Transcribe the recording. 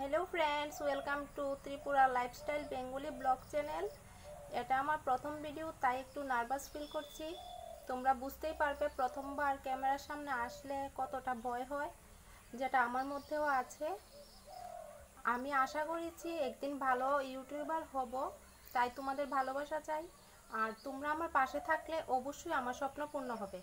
Hello friends welcome to Tripura lifestyle Bengali blog channel এটা আমার প্রথম ভিডিও তাই একটু নার্ভাস ফিল করছি। তোমরা বুঝতেই পারবে প্রথমবার ক্যামেরার সামনে আসলে কতটা ভয় হয়, যেটা আমার মধ্যেও আছে। আমি আশা করেছি একদিন ভালো ইউটিউবার হব, তাই তোমাদের ভালোবাসা চাই। আর তোমরা আমার পাশে থাকলে অবশ্যই আমার স্বপ্ন পূর্ণ হবে।